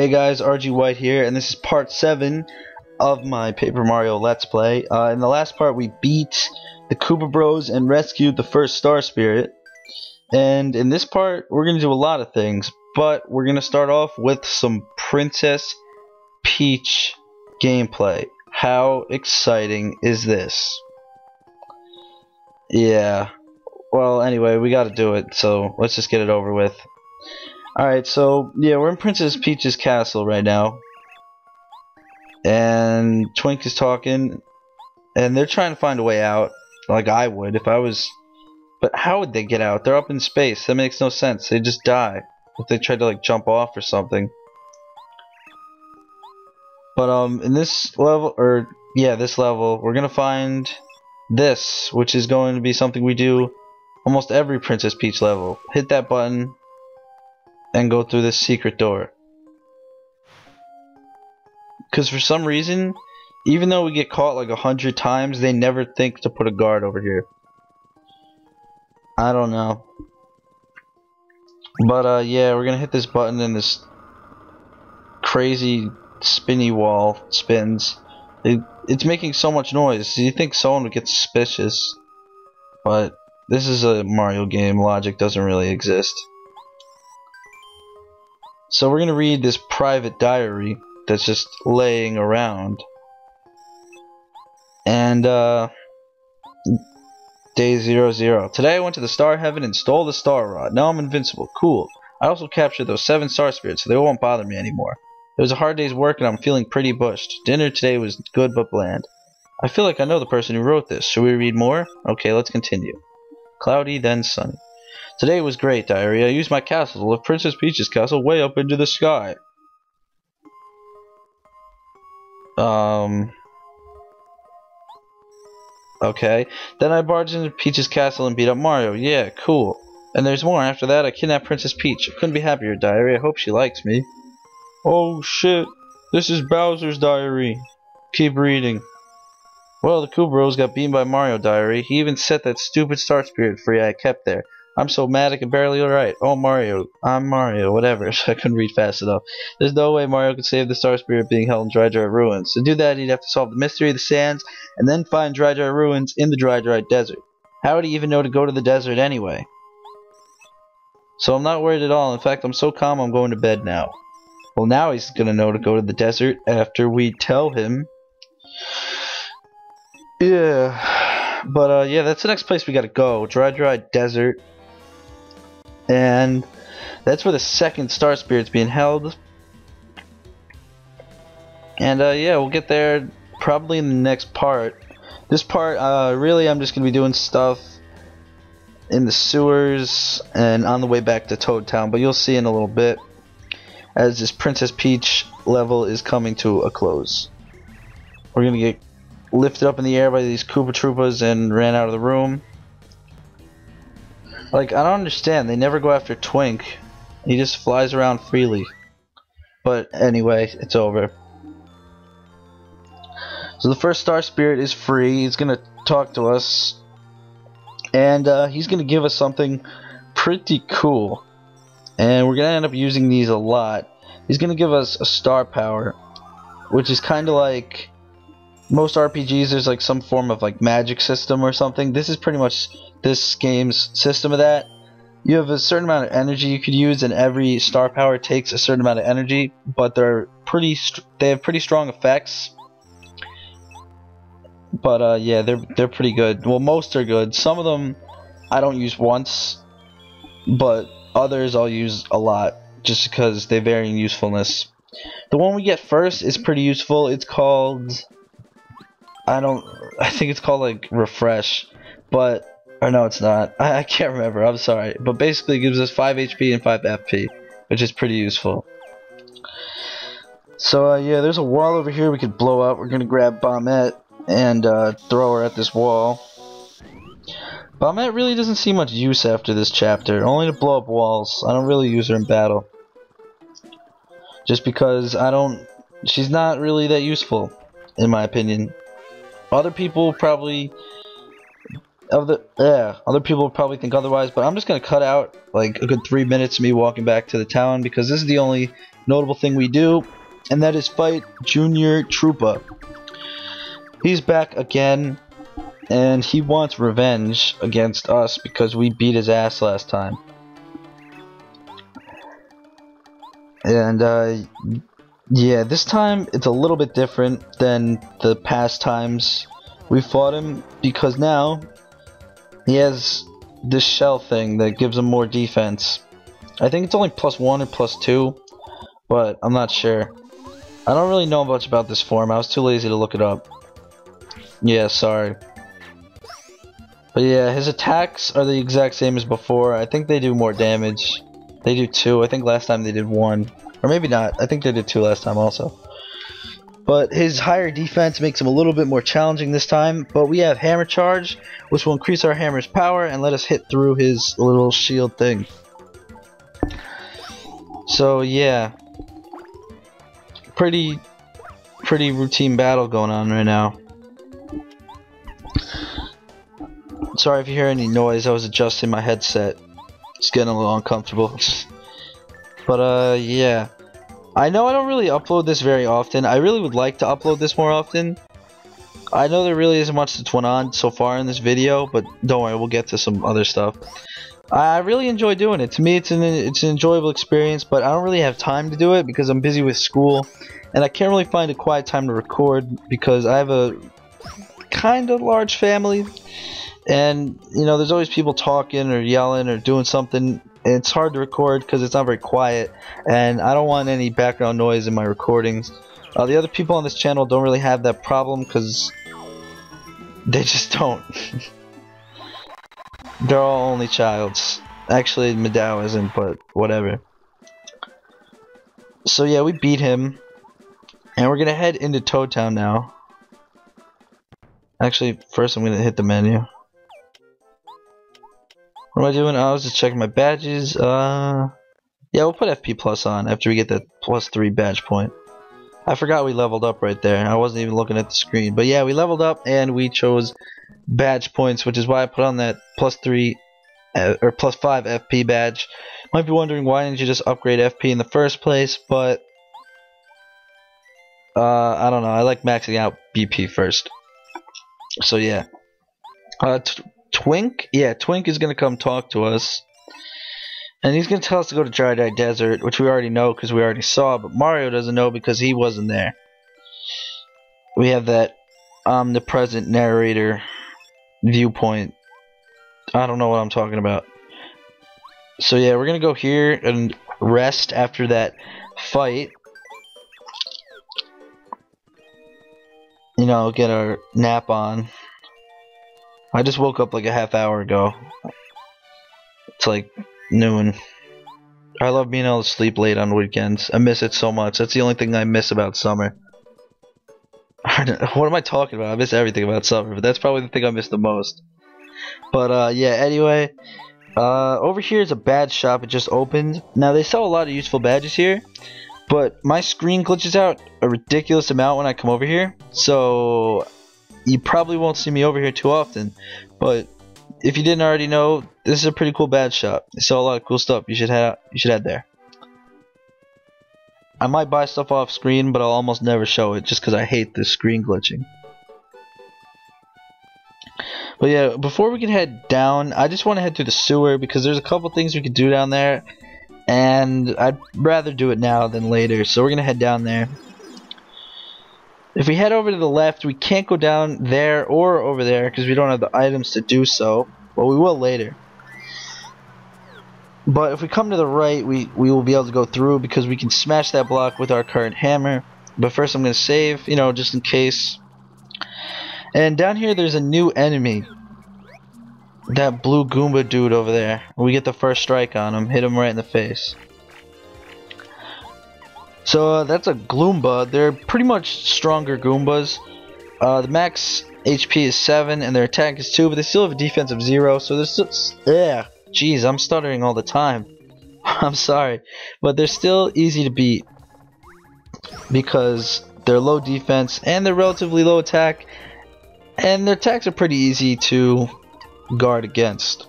Hey guys, RG White here, and this is part 7 of my Paper Mario Let's Play. Uh, in the last part, we beat the Koopa Bros and rescued the first Star Spirit. And in this part, we're going to do a lot of things, but we're going to start off with some Princess Peach gameplay. How exciting is this? Yeah. Well, anyway, we got to do it, so let's just get it over with. Alright, so, yeah, we're in Princess Peach's castle right now. And Twink is talking, and they're trying to find a way out, like I would if I was... But how would they get out? They're up in space. That makes no sense. They just die if they try to, like, jump off or something. But, um, in this level, or, yeah, this level, we're gonna find this, which is going to be something we do almost every Princess Peach level. Hit that button, and go through this secret door. Because for some reason, even though we get caught like a hundred times, they never think to put a guard over here. I don't know. But uh, yeah, we're gonna hit this button and this crazy spinny wall spins. It, it's making so much noise. You think someone would get suspicious, but this is a Mario game. Logic doesn't really exist. So we're going to read this private diary that's just laying around. And, uh, day zero zero. Today I went to the Star Heaven and stole the Star Rod. Now I'm invincible. Cool. I also captured those seven Star Spirits, so they won't bother me anymore. It was a hard day's work and I'm feeling pretty bushed. Dinner today was good but bland. I feel like I know the person who wrote this. Should we read more? Okay, let's continue. Cloudy, then sunny. Today was great, Diary. I used my castle to lift Princess Peach's castle way up into the sky. Um... Okay. Then I barged into Peach's castle and beat up Mario. Yeah, cool. And there's more. After that, I kidnapped Princess Peach. Couldn't be happier, Diary. I hope she likes me. Oh, shit. This is Bowser's diary. Keep reading. Well, the Koopa Bros got beaten by Mario, Diary. He even set that stupid Star Spirit free I kept there. I'm so mad I can barely write. Oh, Mario. I'm Mario. Whatever. I couldn't read fast enough. There's no way Mario could save the Star Spirit being held in Dry Dry Ruins. To do that, he'd have to solve the mystery of the sands and then find Dry Dry Ruins in the Dry Dry Desert. How would he even know to go to the desert anyway? So I'm not worried at all. In fact, I'm so calm I'm going to bed now. Well, now he's going to know to go to the desert after we tell him. Yeah. But, uh, yeah, that's the next place we gotta go. Dry Dry Desert and that's where the second Star Spirit's being held. And uh, yeah, we'll get there probably in the next part. This part, uh, really, I'm just gonna be doing stuff in the sewers and on the way back to Toad Town, but you'll see in a little bit as this Princess Peach level is coming to a close. We're gonna get lifted up in the air by these Koopa Troopas and ran out of the room. Like, I don't understand. They never go after Twink. He just flies around freely. But anyway, it's over. So the first Star Spirit is free. He's going to talk to us. And uh, he's going to give us something pretty cool. And we're going to end up using these a lot. He's going to give us a star power. Which is kind of like most RPGs there's like some form of like magic system or something. This is pretty much this game's system of that. You have a certain amount of energy you could use, and every star power takes a certain amount of energy, but they're pretty. they have pretty strong effects. But uh, yeah, they're they're pretty good. Well, most are good. Some of them I don't use once, but others I'll use a lot just because they vary in usefulness. The one we get first is pretty useful. It's called I don't I think it's called like refresh, but or no, it's not. I, I can't remember. I'm sorry. But basically, it gives us 5 HP and 5 FP, which is pretty useful. So, uh, yeah, there's a wall over here we could blow up. We're going to grab Bombette and uh, throw her at this wall. Bombette really doesn't see much use after this chapter. Only to blow up walls. I don't really use her in battle. Just because I don't... She's not really that useful, in my opinion. Other people probably of the yeah, other people probably think otherwise, but I'm just gonna cut out like a good three minutes of me walking back to the town because this is the only notable thing we do, and that is fight Junior Troopa. He's back again, and he wants revenge against us because we beat his ass last time. And uh, yeah, this time it's a little bit different than the past times we fought him because now he has this shell thing that gives him more defense. I think it's only plus one or plus two, but I'm not sure. I don't really know much about this form. I was too lazy to look it up. Yeah, sorry. But yeah, his attacks are the exact same as before. I think they do more damage. They do two. I think last time they did one. Or maybe not. I think they did two last time also. But his higher defense makes him a little bit more challenging this time. But we have Hammer Charge, which will increase our hammer's power and let us hit through his little shield thing. So yeah. Pretty pretty routine battle going on right now. Sorry if you hear any noise, I was adjusting my headset. It's getting a little uncomfortable. but uh yeah. I know I don't really upload this very often. I really would like to upload this more often. I know there really isn't much that's went on so far in this video, but don't worry, we'll get to some other stuff. I really enjoy doing it. To me, it's an it's an enjoyable experience, but I don't really have time to do it because I'm busy with school, and I can't really find a quiet time to record because I have a kind of large family, and you know, there's always people talking or yelling or doing something it's hard to record because it's not very quiet and I don't want any background noise in my recordings. Uh, the other people on this channel don't really have that problem because they just don't. They're all only childs. Actually, Medao isn't, but whatever. So yeah, we beat him. And we're gonna head into Toad Town now. Actually, first I'm gonna hit the menu. What am I doing? I was just checking my badges. Uh, yeah, we'll put FP plus on after we get that plus three badge point. I forgot we leveled up right there. I wasn't even looking at the screen. But yeah, we leveled up and we chose badge points, which is why I put on that plus three uh, or plus five FP badge. Might be wondering why didn't you just upgrade FP in the first place? But uh, I don't know. I like maxing out BP first. So yeah. Uh, Twink? Yeah, Twink is going to come talk to us. And he's going to tell us to go to Dry Dry Desert, which we already know because we already saw, but Mario doesn't know because he wasn't there. We have that omnipresent narrator viewpoint. I don't know what I'm talking about. So yeah, we're going to go here and rest after that fight. You know, get our nap on. I just woke up like a half hour ago. It's like noon. I love being able to sleep late on weekends. I miss it so much. That's the only thing I miss about summer. what am I talking about? I miss everything about summer, but that's probably the thing I miss the most. But uh, yeah, anyway, uh, over here is a badge shop. It just opened. Now they sell a lot of useful badges here, but my screen glitches out a ridiculous amount when I come over here. So you probably won't see me over here too often, but if you didn't already know, this is a pretty cool badge shop. They sell a lot of cool stuff. You should head you should head there. I might buy stuff off screen, but I'll almost never show it just because I hate this screen glitching. But yeah, before we can head down, I just want to head through the sewer because there's a couple things we could do down there, and I'd rather do it now than later. So we're gonna head down there. If we head over to the left, we can't go down there or over there because we don't have the items to do so. But we will later. But if we come to the right, we, we will be able to go through because we can smash that block with our current hammer. But first I'm going to save, you know, just in case. And down here there's a new enemy. That blue Goomba dude over there. We get the first strike on him, hit him right in the face. So uh, that's a Gloomba. They're pretty much stronger Goombas. Uh, the max HP is 7 and their attack is 2, but they still have a defense of 0. So there's still... Yeah, jeez, I'm stuttering all the time. I'm sorry. But they're still easy to beat. Because they're low defense and they're relatively low attack. And their attacks are pretty easy to guard against.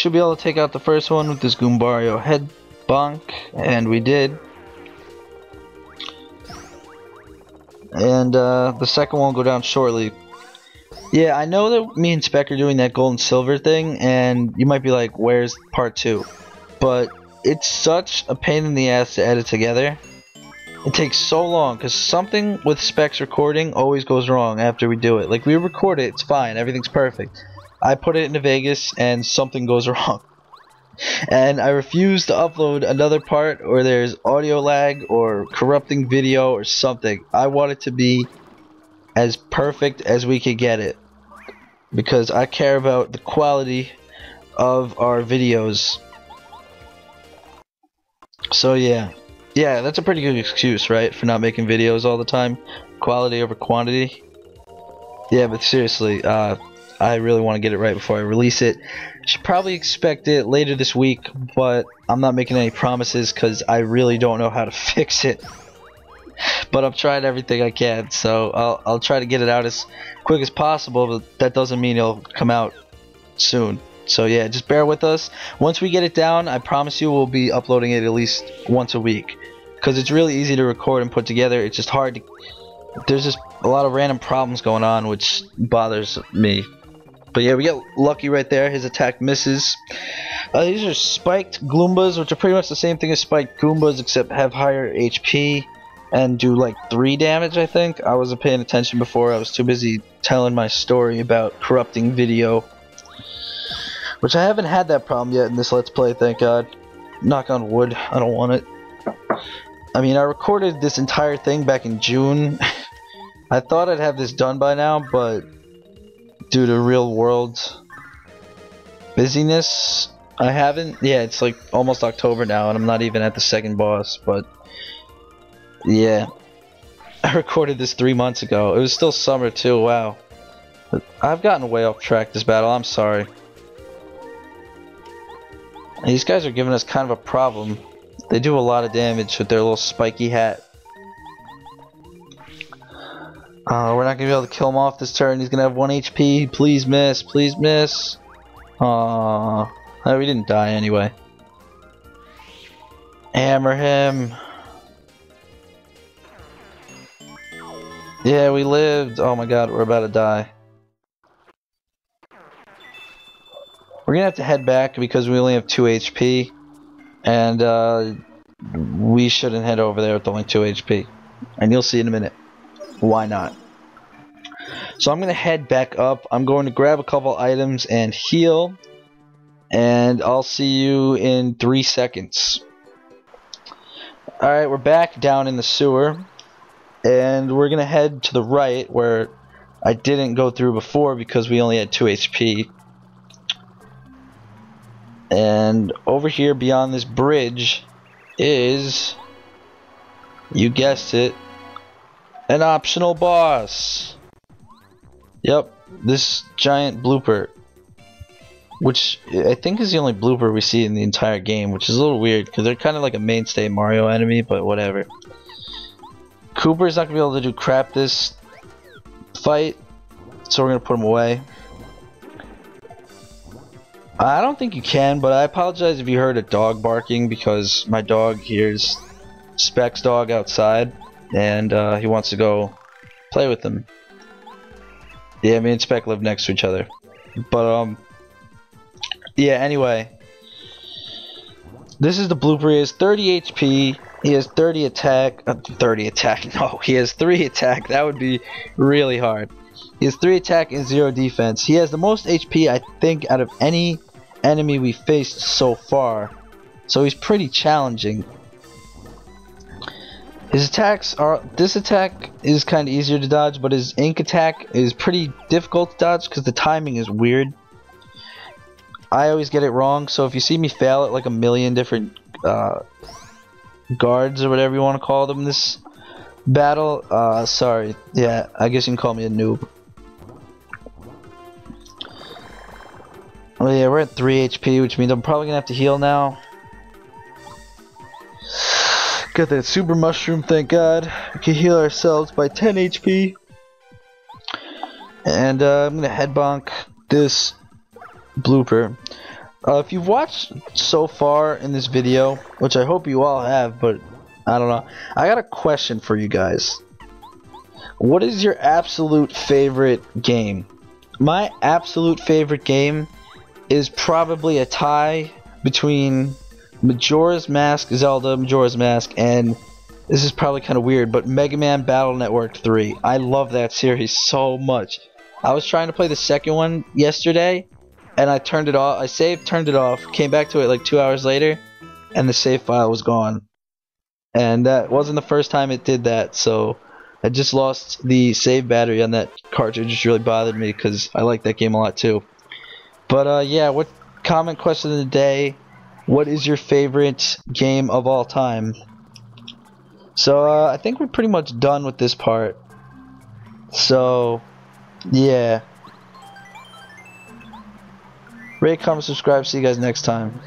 Should be able to take out the first one with this Goombario head bonk, and we did. And uh, the second one will go down shortly. Yeah, I know that me and Spec are doing that gold and silver thing, and you might be like, where's part two? But it's such a pain in the ass to edit together. It takes so long because something with Spec's recording always goes wrong after we do it. Like we record it, it's fine, everything's perfect. I put it into Vegas and something goes wrong. And I refuse to upload another part or there's audio lag or corrupting video or something. I want it to be as perfect as we could get it. Because I care about the quality of our videos. So yeah. Yeah, that's a pretty good excuse, right? For not making videos all the time. Quality over quantity. Yeah, but seriously, uh, I really want to get it right before I release it. Should probably expect it later this week, but I'm not making any promises because I really don't know how to fix it. But I'm trying everything I can, so I'll, I'll try to get it out as quick as possible, but that doesn't mean it'll come out soon. So yeah, just bear with us. Once we get it down, I promise you we'll be uploading it at least once a week. Because it's really easy to record and put together. It's just hard to... There's just a lot of random problems going on, which bothers me. But yeah, we get lucky right there. His attack misses. Uh, these are spiked Gloombas, which are pretty much the same thing as spiked Goombas, except have higher HP and do like 3 damage, I think. I wasn't paying attention before. I was too busy telling my story about corrupting video. Which I haven't had that problem yet in this Let's Play, thank God. Knock on wood, I don't want it. I mean, I recorded this entire thing back in June. I thought I'd have this done by now, but due to real world busyness, I haven't. Yeah, it's like almost October now, and I'm not even at the second boss, but yeah. I recorded this three months ago. It was still summer too, wow. I've gotten way off track this battle, I'm sorry. These guys are giving us kind of a problem. They do a lot of damage with their little spiky hat. Uh, we're not gonna be able to kill him off this turn. He's gonna have 1 HP. Please miss. Please miss. Aww. Oh, we didn't die anyway. Hammer him. Yeah, we lived. Oh my god, we're about to die. We're gonna have to head back because we only have 2 HP. And uh, we shouldn't head over there with only 2 HP. And you'll see in a minute. Why not? So I'm gonna head back up. I'm going to grab a couple items and heal. And I'll see you in 3 seconds. Alright, we're back down in the sewer. And we're gonna head to the right where I didn't go through before because we only had 2 HP. And over here beyond this bridge is, you guessed it, an optional boss. Yep, this giant blooper. Which I think is the only blooper we see in the entire game, which is a little weird because they're kind of like a mainstay Mario enemy, but whatever. Kooper's not going to be able to do crap this fight, so we're going to put him away. I don't think you can, but I apologize if you heard a dog barking because my dog hears Spec's dog outside and uh, he wants to go play with them. Yeah, me and Spec live next to each other. But, um, yeah, anyway. This is the blooper. He has 30 HP. He has 30 attack. Uh, 30 attack. No, he has 3 attack. That would be really hard. He has 3 attack and 0 defense. He has the most HP, I think, out of any enemy we faced so far. So he's pretty challenging. His attacks are this attack is kind of easier to dodge, but his ink attack is pretty difficult to dodge because the timing is weird. I always get it wrong, so if you see me fail at like a million different uh, guards or whatever you want to call them this battle, uh, sorry. Yeah, I guess you can call me a noob. Oh yeah, we're at 3 HP, which means I'm probably gonna have to heal now. Got that super mushroom, thank god. We can heal ourselves by 10 HP. And uh, I'm gonna head bonk this blooper. Uh, if you've watched so far in this video, which I hope you all have, but I don't know, I got a question for you guys. What is your absolute favorite game? My absolute favorite game is probably a tie between Majora's Mask, Zelda, Majora's Mask, and this is probably kind of weird, but Mega Man Battle Network 3. I love that series so much. I was trying to play the second one yesterday, and I turned it off. I saved, turned it off, came back to it like two hours later, and the save file was gone. And that wasn't the first time it did that, so I just lost the save battery on that cartridge, which really bothered me because I like that game a lot too. But uh, yeah, what comment question of the day? What is your favorite game of all time? So uh, I think we're pretty much done with this part. So yeah. Rate, comment, subscribe. See you guys next time.